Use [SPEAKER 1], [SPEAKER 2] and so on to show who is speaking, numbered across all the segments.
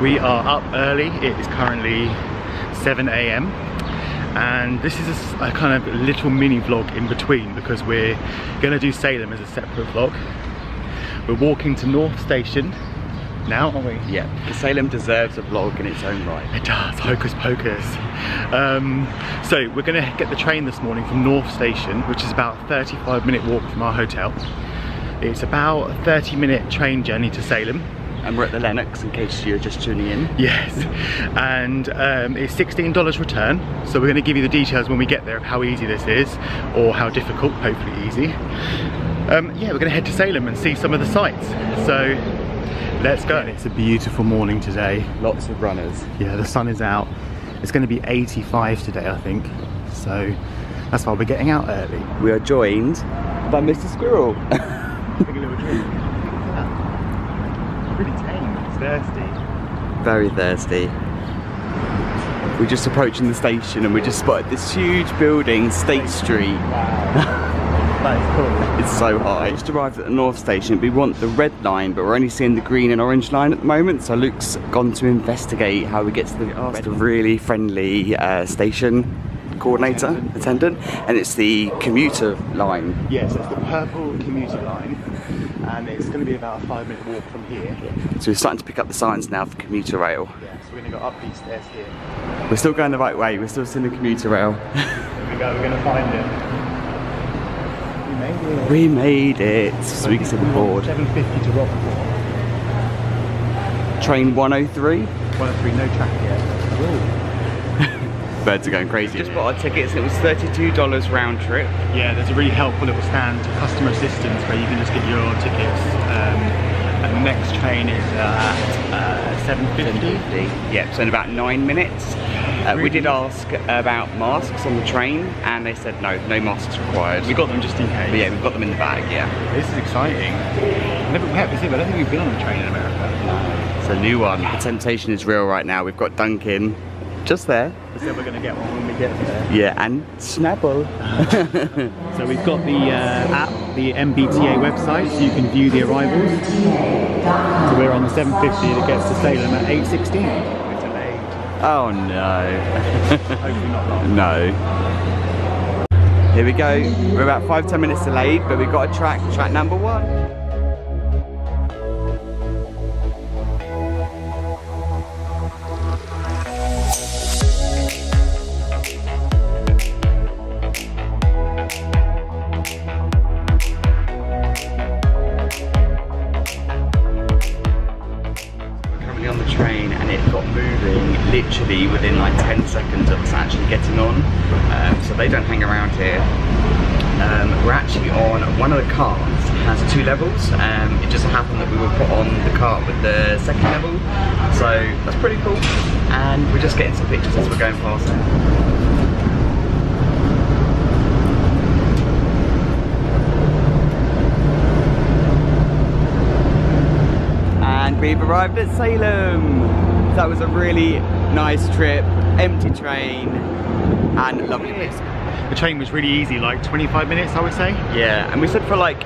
[SPEAKER 1] We are up early. It is currently 7 a.m. And this is a, a kind of little mini vlog in between because we're gonna do Salem as a separate vlog. We're walking to North Station now, aren't we?
[SPEAKER 2] Yeah, Salem deserves a vlog in its own right.
[SPEAKER 1] It does, hocus pocus. Um, so we're gonna get the train this morning from North Station, which is about a 35 minute walk from our hotel. It's about a 30 minute train journey to Salem.
[SPEAKER 2] And we're at the Lenox in case you're just tuning in.
[SPEAKER 1] Yes, and um, it's $16 return. So we're gonna give you the details when we get there of how easy this is, or how difficult, hopefully easy. Um, yeah, we're gonna head to Salem and see some of the sights. So let's go. It's a beautiful morning today.
[SPEAKER 2] Lots of runners.
[SPEAKER 1] Yeah, the sun is out. It's going to be 85 today, I think. So that's why we're getting out early.
[SPEAKER 2] We are joined by Mr. Squirrel.
[SPEAKER 1] Take a little drink. Really tame. It's thirsty.
[SPEAKER 2] Very thirsty. We're just approaching the station and we just spotted this huge building, State Street.
[SPEAKER 1] Wow. that is cool.
[SPEAKER 2] It's so high. Just arrived at the North Station. We want the red line, but we're only seeing the green and orange line at the moment. So Luke's gone to investigate how we get to the asked a really friendly uh, station coordinator, attendant, and it's the commuter line.
[SPEAKER 1] Yes, it's the purple commuter line, and it's going to be about a five minute walk from here.
[SPEAKER 2] So we're starting to pick up the signs now for commuter rail.
[SPEAKER 1] Yeah, so we're going to go up these stairs here.
[SPEAKER 2] We're still going the right way. We're still seeing the commuter rail.
[SPEAKER 1] Here we go, we're going to find it. We made it.
[SPEAKER 2] we made it. So we can see the board.
[SPEAKER 1] 750 to Rockport.
[SPEAKER 2] Train 103.
[SPEAKER 1] 103, no traffic yet. Ooh.
[SPEAKER 2] Birds are going crazy. Just bought our tickets. It was $32 round trip.
[SPEAKER 1] Yeah, there's a really helpful little stand, customer assistance, where you can just get your tickets. Um, and the next train is uh, at uh, 7.50.
[SPEAKER 2] Yep. so in about nine minutes. Uh, we did ask about masks on the train, and they said no, no masks required.
[SPEAKER 1] We got them just in case.
[SPEAKER 2] But yeah, we've got them in the bag. Yeah,
[SPEAKER 1] This is exciting. Never, we have, I don't think we've been on a train in America. No.
[SPEAKER 2] it's a new one. The temptation is real right now. We've got Dunkin' just there.
[SPEAKER 1] So we're going to get one when we get there.
[SPEAKER 2] Yeah, and Snapple.
[SPEAKER 1] So we've got the uh, app, the MBTA website, so you can view the arrivals. So we're on the 750 that gets to Salem at 8.16.
[SPEAKER 2] Oh no.
[SPEAKER 1] Hopefully not long.
[SPEAKER 2] no. Here we go. We're about five ten minutes delayed, but we've got a track. Track number one. At Salem. That was a really nice trip, empty train, and lovely place.
[SPEAKER 1] The train was really easy, like 25 minutes, I would say.
[SPEAKER 2] Yeah, and we said for like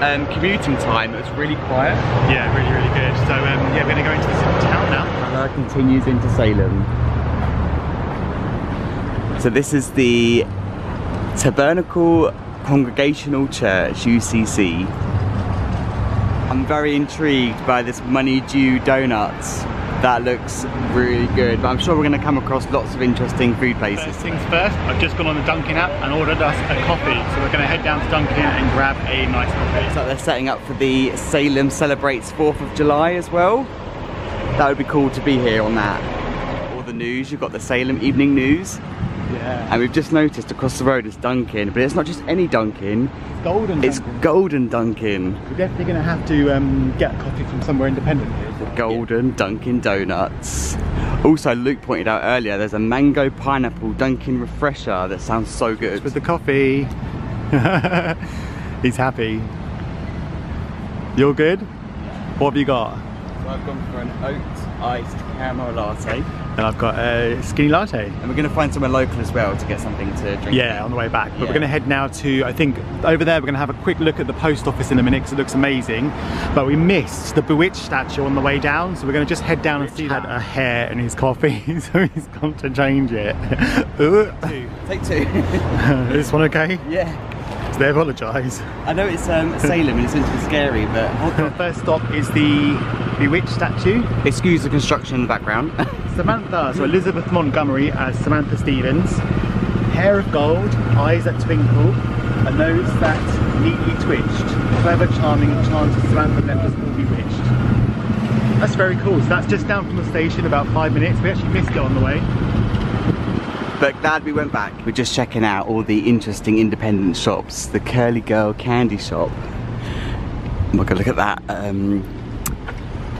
[SPEAKER 2] um, commuting time, it was really quiet.
[SPEAKER 1] Yeah, really, really good. So um, yeah, we're going to go into the town now.
[SPEAKER 2] Colour continues into Salem. So this is the Tabernacle Congregational Church, UCC. I'm very intrigued by this Honeydew donuts. That looks really good. But I'm sure we're going to come across lots of interesting food places.
[SPEAKER 1] First things first, I've just gone on the Dunkin' app and ordered us a coffee. So we're going to head down to Dunkin' and grab a nice coffee.
[SPEAKER 2] So they're setting up for the Salem celebrates 4th of July as well. That would be cool to be here on that. All the news, you've got the Salem Evening News.
[SPEAKER 1] Yeah.
[SPEAKER 2] And we've just noticed across the road is Dunkin', but it's not just any Dunkin',
[SPEAKER 1] Golden.
[SPEAKER 2] it's
[SPEAKER 1] Dunkin'.
[SPEAKER 2] Golden Dunkin'.
[SPEAKER 1] We're definitely going to have to um, get a coffee from somewhere independent here.
[SPEAKER 2] Golden Dunkin' Donuts. Also, Luke pointed out earlier, there's a mango pineapple Dunkin' refresher that sounds so good.
[SPEAKER 1] With the coffee. He's happy. You're good? What have you got?
[SPEAKER 2] So I've gone for an oat iced caramel latte.
[SPEAKER 1] And I've got a skinny latte.
[SPEAKER 2] And we're going to find somewhere local as well to get something to drink.
[SPEAKER 1] Yeah, on the way back. But
[SPEAKER 2] Yeah.
[SPEAKER 1] we're going to head now to, I think, over there, we're going to have a quick look at the post office in a minute because it looks amazing. But we missed the Bewitched statue on the way down, so we're going to just head down and see that a hair in his coffee, so he's got to change it. Ooh.
[SPEAKER 2] Take two.
[SPEAKER 1] this one okay?
[SPEAKER 2] yeah.
[SPEAKER 1] So they apologise.
[SPEAKER 2] I know it's um, Salem and it's meant to be scary, but
[SPEAKER 1] Our first stop is the Bewitched statue.
[SPEAKER 2] excuse the construction in the background.
[SPEAKER 1] Samantha, so Elizabeth Montgomery as Samantha Stevens. Hair of gold, eyes that twinkle, a nose that neatly twitched. Clever, charming, enchanted Samantha left us all bewitched. That's very cool. So that's just down from the station, about five minutes. We actually missed it on the way.
[SPEAKER 2] But glad we went back. We're just checking out all the interesting independent shops. The Curly Girl Candy Shop. Oh my god, look at that. Um,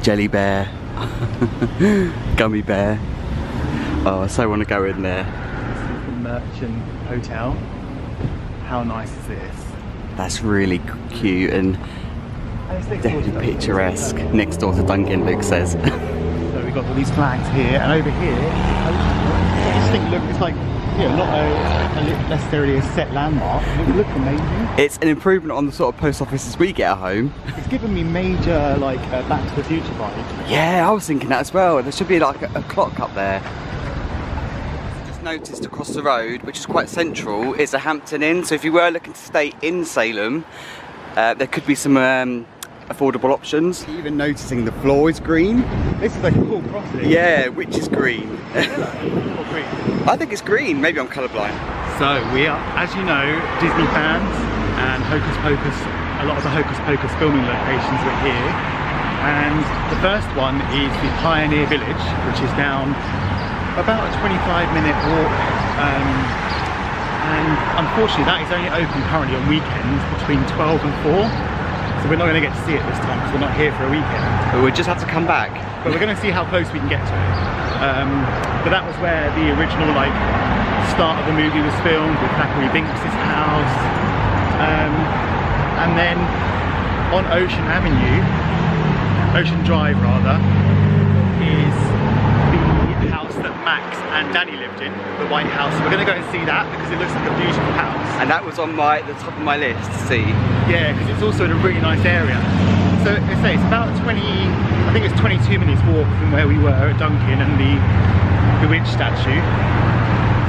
[SPEAKER 2] jelly bear. Gummy bear. Oh, I so want to go in there.
[SPEAKER 1] The Merchant Hotel. How nice is this?
[SPEAKER 2] That's really cute and
[SPEAKER 1] And it's next door to
[SPEAKER 2] definitely picturesque. Next door to Dunkin', Luke says.
[SPEAKER 1] So we've got all these flags here, and over here, I just think, look, it's like, you know, not a, a, necessarily a set landmark. but It looks amazing.
[SPEAKER 2] it's an improvement on the sort of post offices we get at home.
[SPEAKER 1] It's given me major, like, uh, Back to the Future vibes.
[SPEAKER 2] Yeah, I was thinking that as well. There should be like a, a clock up there. Just noticed across the road, which is quite central, is a Hampton Inn. So if you were looking to stay in Salem, uh, there could be some um, affordable options. Even noticing the floor is green.
[SPEAKER 1] This is like a cool crossing.
[SPEAKER 2] Yeah, which is green.
[SPEAKER 1] Or green.
[SPEAKER 2] I think it's green. Maybe I'm colourblind.
[SPEAKER 1] So we are, as you know, Disney fans and Hocus Pocus, a lot of the Hocus Pocus filming locations were here. And the first one is the Pioneer Village, which is down about a 25 minute walk. Um, and unfortunately that is only open currently on weekends between 12 and 4. So we're not going to get to see it this time because we're not here for a weekend
[SPEAKER 2] But we just have to come back.
[SPEAKER 1] but we're going to see how close we can get to it. Um, but that was where the original like start of the movie was filmed with Thackery Binx' house, um, and then on Ocean Avenue, Ocean Drive rather, house that Max and Dani lived in, the White House. We're going to go and see that because it looks like a beautiful house.
[SPEAKER 2] And that was on my the top of my list to see.
[SPEAKER 1] Yeah, because it's also in a really nice area. So I say it's about 20, I think it's 22 minutes walk from where we were at Dunkin' and the the witch statue.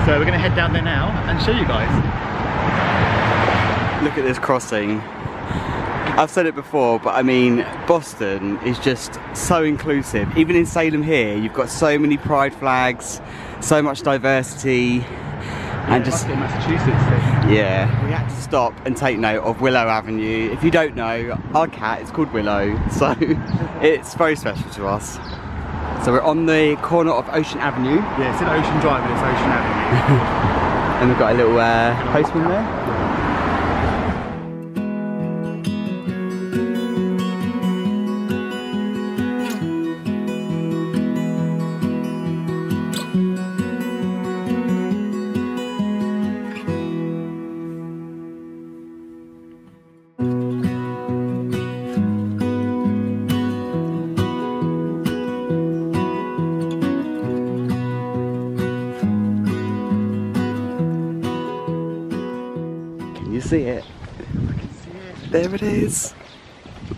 [SPEAKER 1] So we're going to head down there now and show you guys.
[SPEAKER 2] Look at this crossing. I've said it before, but I mean, Boston is just so inclusive. Even in Salem here, you've got so many pride flags, so much diversity, and just,
[SPEAKER 1] Massachusetts thing.
[SPEAKER 2] yeah, we had to stop and take note of Willow Avenue. If you don't know, our cat is called Willow, so it's very special to us. So we're on the corner of Ocean Avenue,
[SPEAKER 1] Yeah, it's in Ocean Drive and it's Ocean Avenue.
[SPEAKER 2] and we've got a little uh, postman there.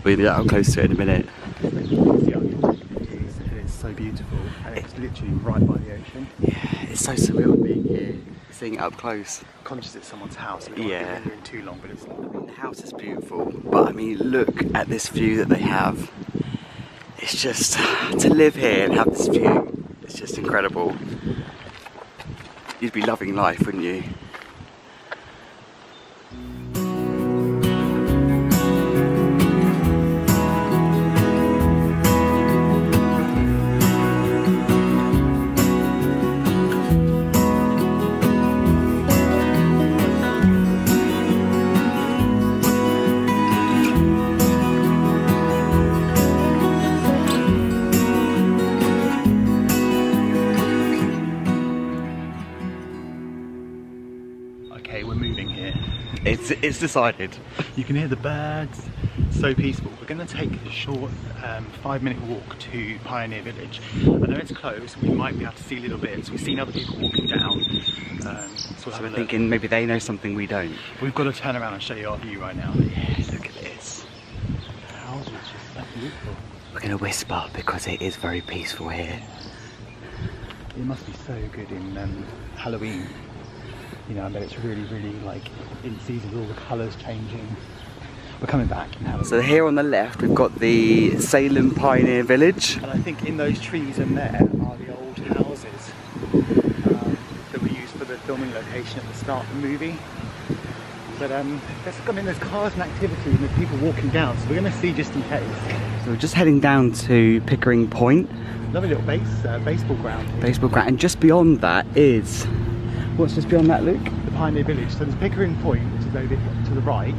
[SPEAKER 2] We'll be up close to it in a minute.
[SPEAKER 1] It's so beautiful and it's literally right by the ocean.
[SPEAKER 2] Yeah, it's so surreal being here, seeing it up close.
[SPEAKER 1] Conscious it's someone's house. We
[SPEAKER 2] Yeah.
[SPEAKER 1] want to be lingering too long, but it's not.
[SPEAKER 2] The house is beautiful, but I mean, look at this view that they have. It's just to live here and have this view. It's just incredible. You'd be loving life, wouldn't you? It's decided.
[SPEAKER 1] You can hear the birds. So peaceful. We're going to take a short um, five minute walk to Pioneer Village. I know it's closed, we might be able to see a little bits. We've seen other people walking down. Um, so
[SPEAKER 2] So we're
[SPEAKER 1] look.
[SPEAKER 2] thinking maybe they know something we don't.
[SPEAKER 1] We've got to turn around and show you our view right now. Yeah, look at this. The houses just so beautiful.
[SPEAKER 2] We're going to whisper because it is very peaceful here.
[SPEAKER 1] It must be so good in um, Halloween. You know, I bet it's really, really like in season with all the colours changing. We're coming back.
[SPEAKER 2] So here on the left we've got the Salem Pioneer Village.
[SPEAKER 1] and I think in those trees in there are the old houses um, that were used for the filming location at the start of the movie. But um, there's, I mean, there's cars and activity and there's people walking down, so we're going to see just in case.
[SPEAKER 2] So we're just heading down to Pickering Point,
[SPEAKER 1] Lovely little base, uh, baseball ground.
[SPEAKER 2] baseball ground, and just beyond that is what's just beyond that, Luke?
[SPEAKER 1] the Pioneer Village. So there's Pickering Point, which is over to the right,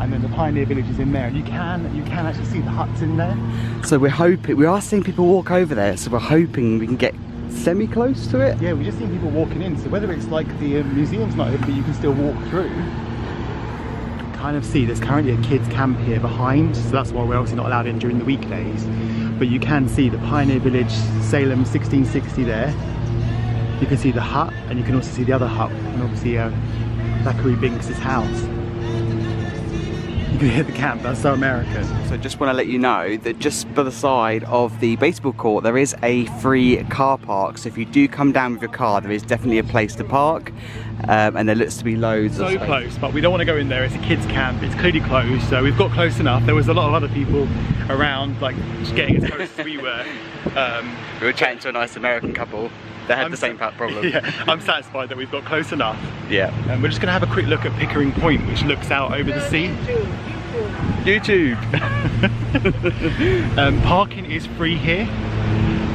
[SPEAKER 1] and then the Pioneer Village is in there. And you can you can actually see the huts in there.
[SPEAKER 2] So we're hoping we are seeing people walk over there. So we're hoping we can get semi close to it.
[SPEAKER 1] Yeah, we just seen people walking in. So whether it's like the uh, museum's not open, but you can still walk through. Kind of see there's currently a kids camp here behind, so that's why we're obviously not allowed in during the weekdays. But you can see the Pioneer Village, Salem 1660 there. You can see the hut, and you can also see the other hut, and obviously uh, Zachary Binx' house. You can hear the camp. That's so American.
[SPEAKER 2] So just want to let you know that just by the side of the baseball court there is a free car park. So if you do come down with your car, there is definitely a place to park, um, and there looks to be loads.
[SPEAKER 1] so
[SPEAKER 2] of space.
[SPEAKER 1] close, but we don't want to go in there. It's a kids' camp. It's clearly closed, so we've got close enough. There was a lot of other people around, like just getting as close as we were. Um,
[SPEAKER 2] We were chatting to a nice American couple. They had
[SPEAKER 1] I'm
[SPEAKER 2] the same
[SPEAKER 1] sa-
[SPEAKER 2] problem.
[SPEAKER 1] Yeah, I'm satisfied that we've got close enough.
[SPEAKER 2] yeah.
[SPEAKER 1] And we're just going to have a quick look at Pickering Point, which looks out over the sea.
[SPEAKER 2] YouTube.
[SPEAKER 1] Um, parking is free here,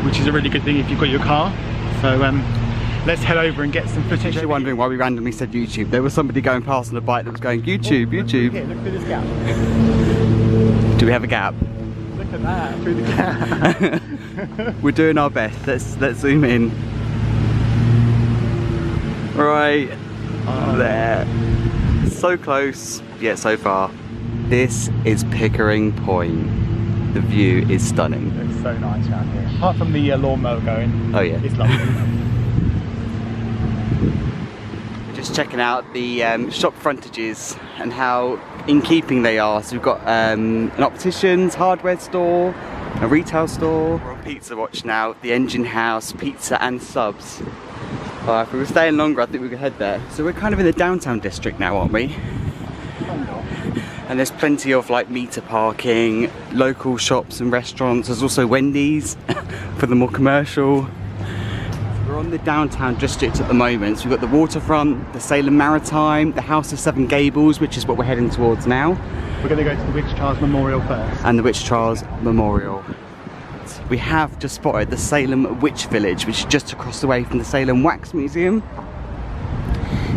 [SPEAKER 1] which is a really good thing if you've got your car. So um, let's head over and get some footage.
[SPEAKER 2] If you're wondering why we randomly said YouTube, there was somebody going past on a bike that was going YouTube,
[SPEAKER 1] Look through
[SPEAKER 2] YouTube.
[SPEAKER 1] Here, look through this gap.
[SPEAKER 2] Do we have a gap?
[SPEAKER 1] Look at that through the gap.
[SPEAKER 2] We're doing our best. Let's let's zoom in. Right there. So close, yet so far. This is Pickering Point. The view is stunning.
[SPEAKER 1] It's so nice around here. Apart from the uh, lawnmower going,
[SPEAKER 2] Oh yeah.
[SPEAKER 1] it's lovely.
[SPEAKER 2] Just checking out the um, shop frontages and how in keeping they are. So we've got um, an optician's hardware store, a retail store. We're on Pizza Watch now, the Engine House, pizza and subs. If we were staying longer, I think we could head there. So we're kind of in the downtown district now, aren't we? And there's plenty of like meter parking, local shops and restaurants. There's also Wendy's for the more commercial. We're on the downtown district at the moment. So we've got the waterfront, the Salem Maritime, the House of Seven Gables, which is what we're heading towards now,
[SPEAKER 1] We're going to go to the Witch Trials Memorial first.
[SPEAKER 2] and the Witch Trials Memorial. We have just spotted the Salem Witch Village, which is just across the way from the Salem Wax Museum.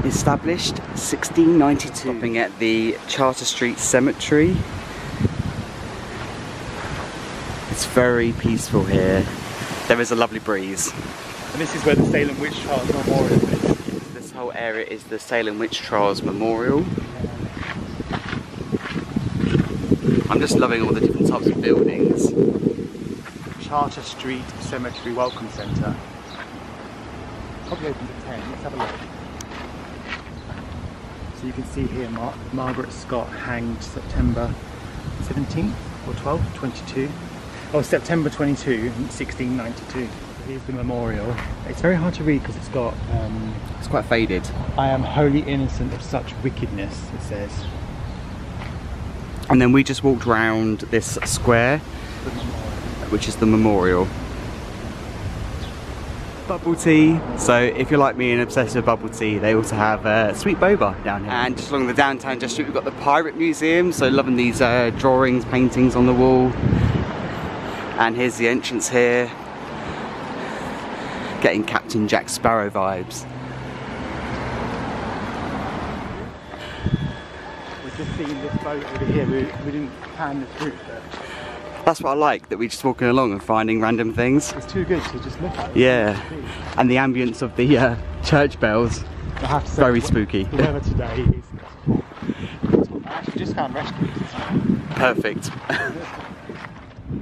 [SPEAKER 2] Established 1692. Stopping at the Charter Street Cemetery. It's very peaceful here. There is a lovely breeze.
[SPEAKER 1] And this is where the Salem Witch Trials Memorial is.
[SPEAKER 2] This whole area is the Salem Witch Trials Memorial. I'm just loving all the different types of buildings.
[SPEAKER 1] Charter Street Cemetery Welcome Centre. Probably opens at 10. Let's have a look. So you can see here Mar- Margaret Scott hanged September 17th or 12th, 22. Oh, September 22, 1692. Here's the memorial. It's very hard to read because it's got um,
[SPEAKER 2] It's quite faded.
[SPEAKER 1] I am wholly innocent of such wickedness, it says.
[SPEAKER 2] And then we just walked round this square. Which is the memorial. Bubble tea. So if you're like me and obsessed with bubble tea, they also have uh, sweet boba down here. And just along the downtown district, we've got the Pirate Museum. So loving these uh, drawings, paintings on the wall. And here's the entrance here. Getting Captain Jack Sparrow vibes.
[SPEAKER 1] We've just seen this boat over here. We, we didn't plan this route, but
[SPEAKER 2] That's what I like, that we're just walking along and finding random things.
[SPEAKER 1] it's too good to just look at.
[SPEAKER 2] Yeah. And the ambience of the uh, church bells,
[SPEAKER 1] I have to say,
[SPEAKER 2] very spooky.
[SPEAKER 1] The weather today is. I actually just found restaurants.
[SPEAKER 2] Perfect.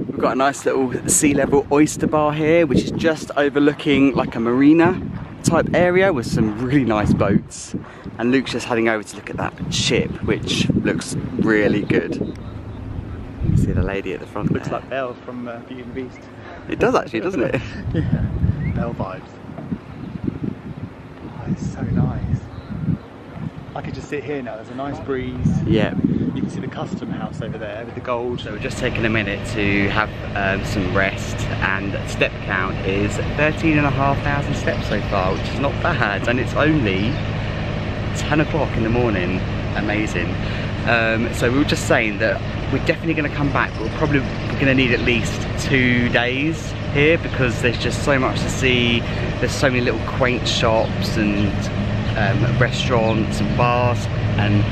[SPEAKER 2] We've got a nice little sea level oyster bar here, which is just overlooking like a marina type area with some really nice boats. And Luke's just heading over to look at that ship, which looks really good. See the lady at the front
[SPEAKER 1] Looks
[SPEAKER 2] there.
[SPEAKER 1] like Belle from uh, Beauty and the Beast.
[SPEAKER 2] It does actually, doesn't it?
[SPEAKER 1] yeah, Belle vibes. Oh, it's so nice. I could just sit here now. There's a nice breeze.
[SPEAKER 2] Yeah.
[SPEAKER 1] You can see the custom house over there with the gold.
[SPEAKER 2] So we're just taking a minute to have um, some rest and step count is 13,500 steps so far, which is not bad and it's only 10 o'clock in the morning. Amazing. Um, so we were just saying that we're definitely going to come back, but we're probably going to need at least two days here because there's just so much to see. There's so many little quaint shops and um, restaurants and bars and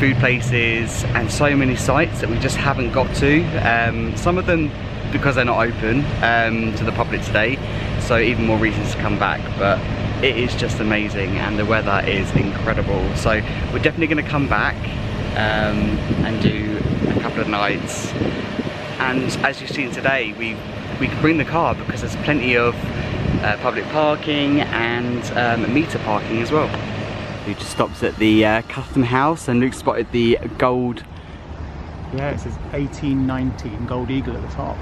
[SPEAKER 2] food places and so many sites that we just haven't got to. Um, some of them because they're not open um, to the public today, so even more reasons to come back. But it is just amazing and the weather is incredible. So we're definitely going to come back um, and do a couple of nights. And as you've seen today, we we can bring the car because there's plenty of uh, public parking and um, meter parking as well. We just stopped at the uh, custom house and Luke spotted the gold.
[SPEAKER 1] Yeah, it says 1819 Gold Eagle at the top.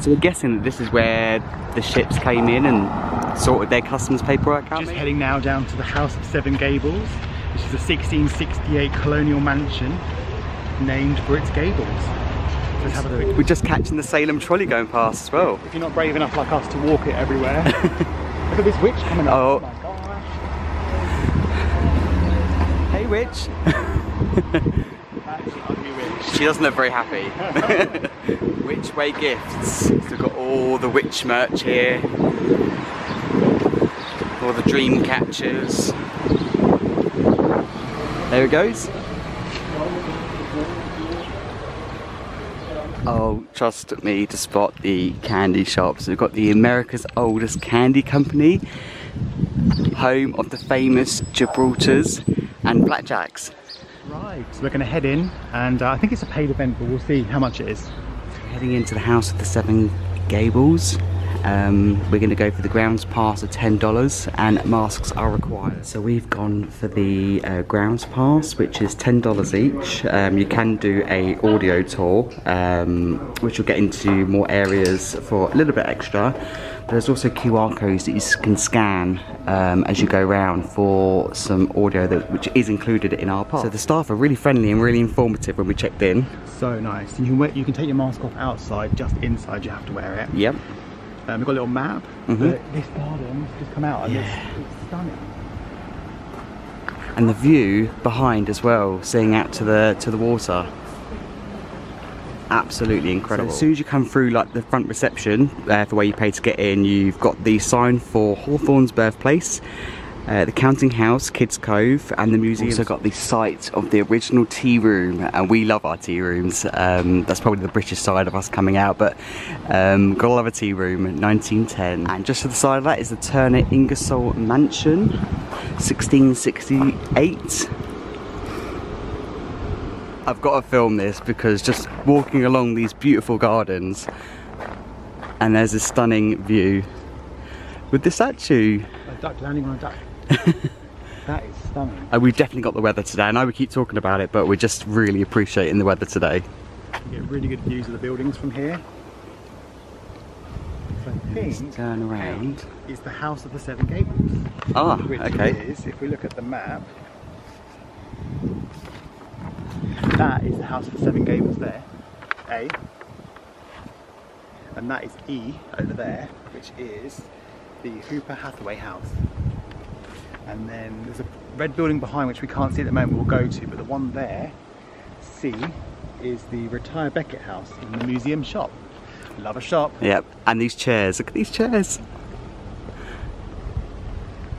[SPEAKER 2] So we're guessing that this is where the ships came in and sorted their customs paperwork out.
[SPEAKER 1] Just
[SPEAKER 2] maybe?
[SPEAKER 1] heading now down to the House of Seven Gables, which is a 1668 colonial mansion named for its gables. Let's have a look.
[SPEAKER 2] We're just catching the Salem trolley going past as well.
[SPEAKER 1] If you're not brave enough like us to walk it everywhere, look at this witch coming up.
[SPEAKER 2] Oh.
[SPEAKER 1] oh my gosh.
[SPEAKER 2] Hey witch!
[SPEAKER 1] That's the ugly witch.
[SPEAKER 2] She doesn't look very happy. Witch Way Gifts. So we've got all the witch merch here. All the dream catchers. There it goes. Oh, trust me to spot the candy shops. We've got the America's oldest candy company, home of the famous Gibraltars and Blackjacks.
[SPEAKER 1] Right, so we're going to head in, and uh, I think it's a paid event, but we'll see how much it is.
[SPEAKER 2] Heading into the House of the Seven Gables. Um, we're going to go for the grounds pass of $10 and masks are required. So we've gone for the uh, grounds pass which is $10 each. Um, you can do a audio tour um, which will get into more areas for a little bit extra. But there's also QR codes that you can scan um, as you go around for some audio that, which is included in our pass. So the staff are really friendly and really informative when we checked in.
[SPEAKER 1] So nice. You can, wear, you can take your mask off outside, just inside you have to wear it.
[SPEAKER 2] Yep.
[SPEAKER 1] Um, we've got a little map,
[SPEAKER 2] Mhm.
[SPEAKER 1] but this garden has just come out and it's, it's stunning.
[SPEAKER 2] and the view behind as well, seeing out to the to the water. Absolutely incredible. So as soon as you come through like the front reception, uh, for where you pay to get in, you've got the sign for Hawthorne's birthplace, uh, the Counting House, Kids Cove, and the museum. Also got the site of the original tea room, and we love our tea rooms. Um, that's probably the British side of us coming out, but um, gotta love a tea room, 1910. And just to the side of that is the Turner Ingersoll Mansion, 1668. I've got to film this because just walking along these beautiful gardens and there's a stunning view with the statue.
[SPEAKER 1] A duck landing on a duck. That is stunning.
[SPEAKER 2] Uh, we've definitely got the weather today. I know we keep talking about it, but we're just really appreciating the weather today.
[SPEAKER 1] You get really good views of the buildings from here. So I
[SPEAKER 2] Let's
[SPEAKER 1] think
[SPEAKER 2] turn around.
[SPEAKER 1] is the House of the Seven Gables.
[SPEAKER 2] Ah,
[SPEAKER 1] Which
[SPEAKER 2] okay.
[SPEAKER 1] is, if we look at the map, that is the House of the Seven Gables there, A. And that is E over there, which is the Hooper Hathaway House. And then there's a red building behind which we can't see at the moment we'll go to, but the one there, C, is the Retire Beckett House in the museum shop. Love a shop.
[SPEAKER 2] Yep, and these chairs. Look at these chairs.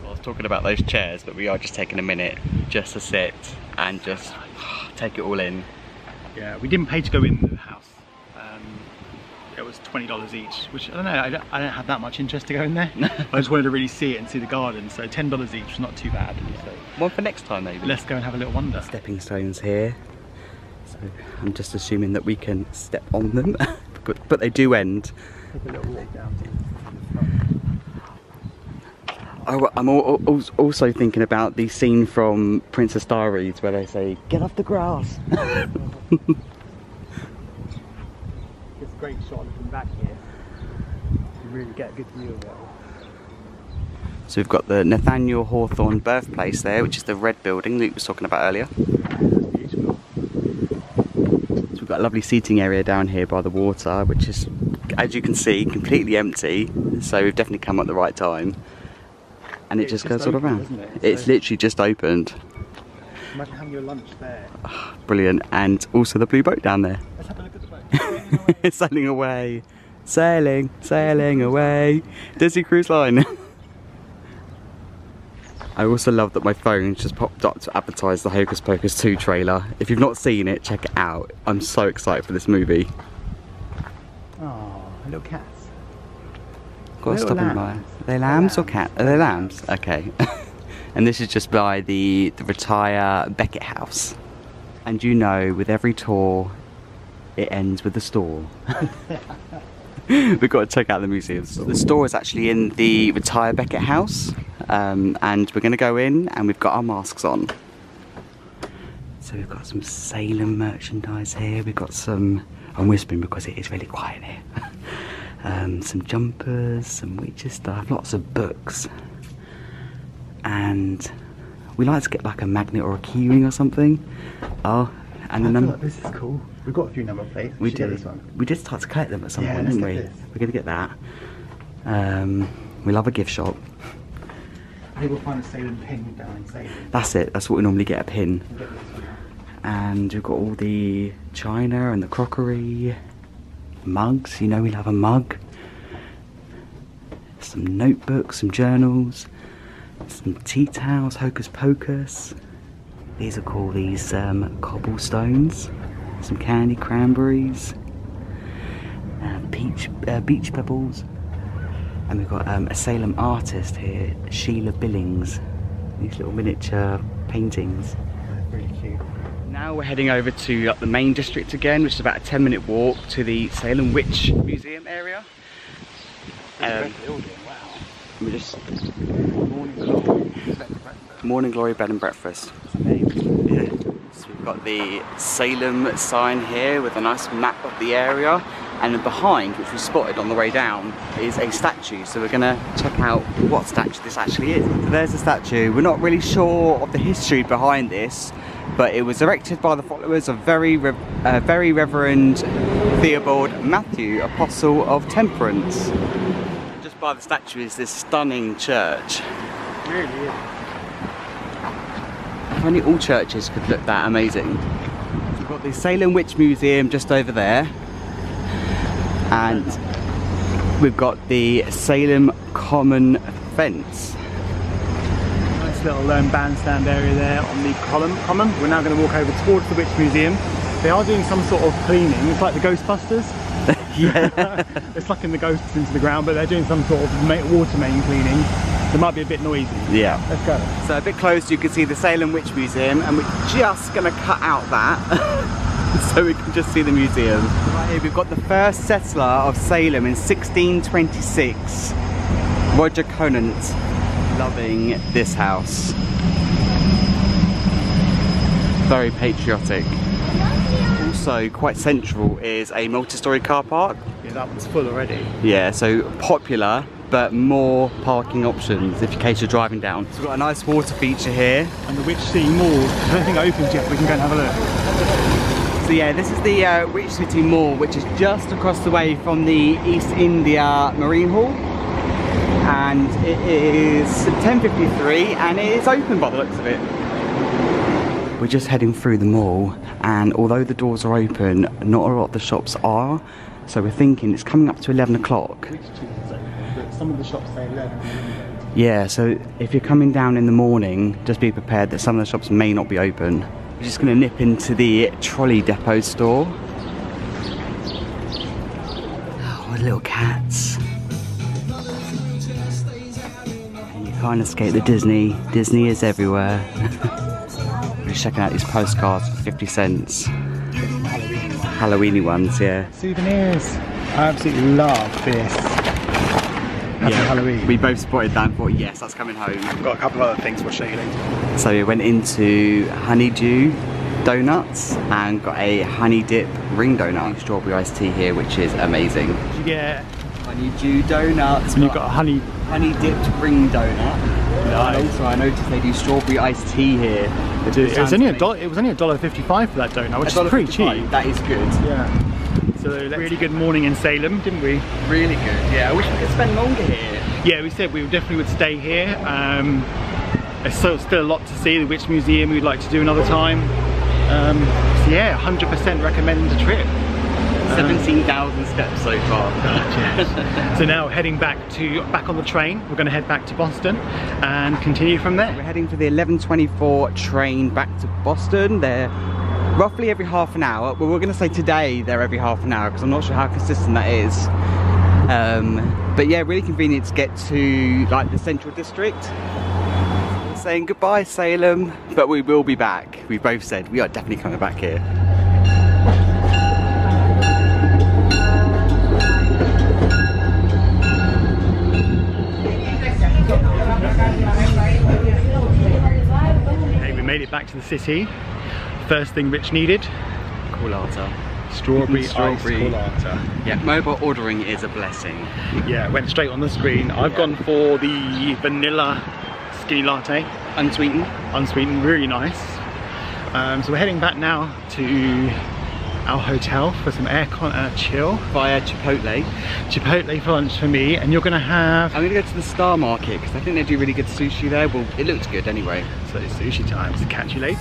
[SPEAKER 2] I was talking about those chairs, but we are just taking a minute just to sit and just take it all in.
[SPEAKER 1] Yeah, we didn't pay to go in the house. It was twenty dollars each, which I don't know. I don't, I don't have that much interest to go in there. I just wanted to really see it and see the garden. So ten dollars each was not too bad. So
[SPEAKER 2] One for next time, maybe.
[SPEAKER 1] let's go and have a little wander.
[SPEAKER 2] stepping stones here. So I'm just assuming that we can step on them, but, but they do end.
[SPEAKER 1] Take a little walk down
[SPEAKER 2] Oh, I'm al- al- also thinking about the scene from Princess Diaries where they say, "Get off the grass."
[SPEAKER 1] It's a great shot looking back here. You really get a good view of it.
[SPEAKER 2] So we've got the Nathaniel Hawthorne birthplace there, which is the red building Luke was talking about earlier. So we've got a lovely seating area down here by the water, which is, as you can see, completely empty. So we've definitely come at the right time. And it
[SPEAKER 1] It's
[SPEAKER 2] just
[SPEAKER 1] just
[SPEAKER 2] goes all around.
[SPEAKER 1] it?
[SPEAKER 2] It's
[SPEAKER 1] So-
[SPEAKER 2] literally just opened.
[SPEAKER 1] Imagine having your lunch there.
[SPEAKER 2] Ah, brilliant. And also the blue boat down there.
[SPEAKER 1] Let's have a look at the boat.
[SPEAKER 2] sailing away. Sailing, sailing away. Disney Cruise Line. I also love that my phone just popped up to advertise the Hocus Pocus 2 trailer. If you've not seen it, check it out. I'm so excited for this movie.
[SPEAKER 1] Oh, little cats.
[SPEAKER 2] Got to stop and buy. Are they lambs or
[SPEAKER 1] Lambs.
[SPEAKER 2] cat? Are they lambs? Okay. and this is just by the, the Retire Beckett House. And you know, with every tour, it ends with the store. We've got to check out the museums. The store is actually in the Retire Beckett House, um, and we're going to go in, and we've got our masks on. So we've got some Salem merchandise here. We've got some. I'm whispering because it is really quiet here. um, some jumpers, some witcher stuff, lots of books, and we like to get like a magnet or a keyring or something. Oh, and the
[SPEAKER 1] I
[SPEAKER 2] number.
[SPEAKER 1] like this is cool. We've got a few number plates.
[SPEAKER 2] We
[SPEAKER 1] get
[SPEAKER 2] did.
[SPEAKER 1] this one.
[SPEAKER 2] We did start to collect them at some
[SPEAKER 1] Yeah,
[SPEAKER 2] point, didn't we?
[SPEAKER 1] This.
[SPEAKER 2] We're gonna get that. Um, we love a gift shop.
[SPEAKER 1] I think we'll find a Salem pin down in Salem.
[SPEAKER 2] That's it. That's what we normally get a pin.
[SPEAKER 1] We'll get.
[SPEAKER 2] And we've got all the china and the crockery, mugs. You know we love a mug. Some notebooks, some journals, some tea towels, hocus pocus. These are called these um, cobblestones. Some candy cranberries, uh, peach uh, beach pebbles, and we've got um, a Salem artist here, Sheila Billings. These little miniature paintings.
[SPEAKER 1] Really cute.
[SPEAKER 2] Now we're heading over to like, the main district again, which is about a 10 minute walk to the Salem Witch Museum area. Um,
[SPEAKER 1] building, wow.
[SPEAKER 2] we just
[SPEAKER 1] Morning glory. Bed and breakfast.
[SPEAKER 2] morning glory bed and breakfast.
[SPEAKER 1] It's amazing.
[SPEAKER 2] Yeah. So we've got the Salem sign here with a nice map of the area, and behind, which we spotted on the way down, is a statue. So we're gonna check out what statue this actually is. So there's a statue. We're not really sure of the history behind this, but it was erected by the followers of very, Rev- uh, very Reverend Theobald Mathew, Apostle of Temperance. Just by the statue is this stunning church.
[SPEAKER 1] Really is.
[SPEAKER 2] If only all churches could look that amazing. We've got the Salem Witch Museum just over there. And we've got the Salem Common Fence.
[SPEAKER 1] Nice little um, bandstand area there on the column, common. We're now going to walk over towards the Witch Museum. They are doing some sort of cleaning. It's like the Ghostbusters.
[SPEAKER 2] yeah.
[SPEAKER 1] They're sucking the ghosts into the ground, but they're doing some sort of water main cleaning. It might be a bit noisy.
[SPEAKER 2] Yeah.
[SPEAKER 1] Let's go.
[SPEAKER 2] So a bit closer you can see the Salem Witch Museum and we're just going to cut out that so we can just see the museum. Right here we've got the first settler of Salem in 1626, Roger Conant. Loving this house. Very patriotic. Also quite central is a multi-storey car park.
[SPEAKER 1] Yeah, that one's full already.
[SPEAKER 2] Yeah, so popular, but more parking options if in case you're driving down. So we've got a nice water feature here.
[SPEAKER 1] And the Witch City Mall, I don't think it opens yet. We can go and have a look.
[SPEAKER 2] So yeah, this is the uh, Witch City Mall, which is just across the way from the East India Marine Hall. And it is 10.53 and it is open by the looks of it. We're just heading through the mall and although the doors are open, not a lot of the shops are. So we're thinking it's coming up to 11 o'clock.
[SPEAKER 1] Some of the shops say 11.
[SPEAKER 2] Yeah, so if you're coming down in the morning, just be prepared that some of the shops may not be open. We're just going to nip into the trolley depot store. Oh, with little cats. And you can't escape the Disney. Disney is everywhere. We're just checking out these postcards for 50 cents. Halloweeny ones, yeah.
[SPEAKER 1] Souvenirs. I absolutely love this. Happy Halloween.
[SPEAKER 2] We both spotted that and thought, yes, that's coming home.
[SPEAKER 1] We've got a couple of other things we'll show you later.
[SPEAKER 2] So we went into Honeydew Donuts and got a honey dip ring donut. Strawberry iced tea here, which is amazing.
[SPEAKER 1] Did You get,
[SPEAKER 2] Honeydew Donuts.
[SPEAKER 1] and you've got a honey.
[SPEAKER 2] honey dipped ring donut.
[SPEAKER 1] Nice.
[SPEAKER 2] And also, I noticed they do strawberry iced tea here.
[SPEAKER 1] It was only a dollar. It was only a dollar fifty-five for that donut, which is pretty cheap.
[SPEAKER 2] That is good.
[SPEAKER 1] Yeah. So really good morning in Salem, didn't we?
[SPEAKER 2] Really good. Yeah, I wish we could spend longer here.
[SPEAKER 1] Yeah, we said we definitely would stay here. Um, there's still, still a lot to see. The Witch Museum we'd like to do another time. Um, so yeah, 100% recommend the trip.
[SPEAKER 2] 17,000 steps so far.
[SPEAKER 1] Yes. so now heading back to back on the train. We're going to head back to Boston and continue from there.
[SPEAKER 2] We're heading for the 11.24 train back to Boston. They're roughly every half an hour. but we're going to say today they're every half an hour because I'm not sure how consistent that is. Um, but yeah, really convenient to get to like the central district. Saying goodbye Salem, but we will be back. We both said we are definitely coming back here.
[SPEAKER 1] Hey, we made it back to the city. First thing Rich needed,
[SPEAKER 2] Coolatta.
[SPEAKER 1] strawberry,
[SPEAKER 2] Strawberry.
[SPEAKER 1] ice.
[SPEAKER 2] Yeah, mobile ordering is a blessing.
[SPEAKER 1] Yeah, it went straight on the screen. I've gone for the vanilla skinny latte,
[SPEAKER 2] Unsweetened.
[SPEAKER 1] unsweetened, really nice. Um, so we're heading back now to our hotel for some aircon and a chill.
[SPEAKER 2] Via Chipotle.
[SPEAKER 1] Chipotle for lunch for me, and you're gonna have
[SPEAKER 2] I'm gonna go to the Star Market because I think they do really good sushi there. Well, it looks good anyway.
[SPEAKER 1] so it's sushi time. So catch you later.